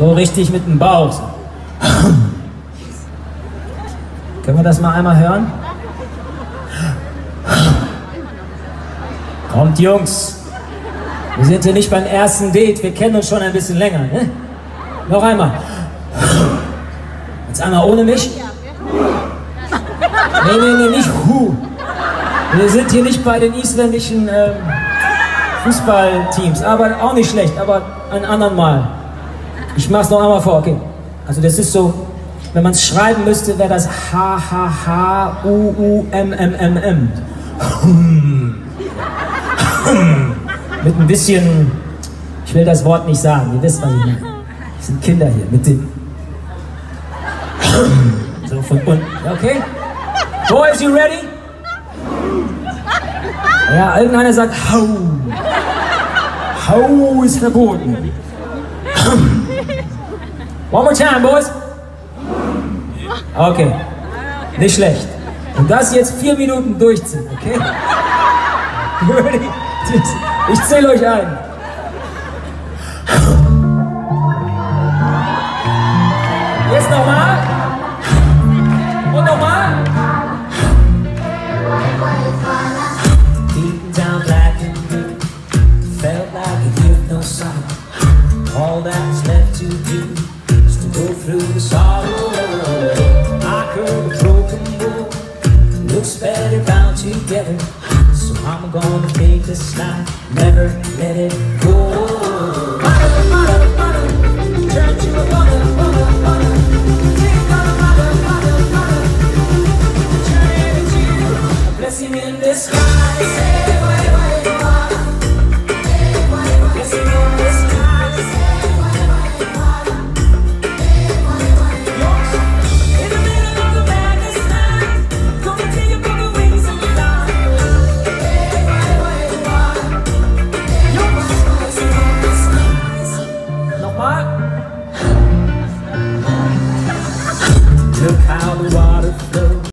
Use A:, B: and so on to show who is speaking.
A: So richtig mit dem Bauch. Können wir das mal einmal hören? Kommt, Jungs. Wir sind hier nicht beim ersten Date, wir kennen uns schon ein bisschen länger. Ne? Noch einmal. Jetzt einmal ohne mich. Nee, nee, nee, nicht Hu. Wir sind hier nicht bei den isländischen ähm, Fußballteams, aber auch nicht schlecht, aber ein anderen Mal. Ich mach's noch einmal vor, okay. Also das ist so, wenn man es schreiben müsste, wäre das H-H-H-U-U-M-M-M-M. Mit ein bisschen, ich will das Wort nicht sagen, ihr wisst, was ich meine. Das sind Kinder hier, mit dem. So von unten, okay? Boys, you ready? Ja, irgendeiner sagt Hau. Hau ist verboten. One more time, boys. Okay. Nicht schlecht. Und das jetzt vier Minuten durchziehen, okay? Ich zähle euch ein. Jetzt nochmal. Und nochmal. Beaten down black and blue. Felt like a gift, no sign. All that's left to do through the sorrow. I a broken bowl. Looks better bound together. So I'm gonna take this life, never let it go. Mother, mother, mother. A blessing in disguise. we.